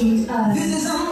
This is us.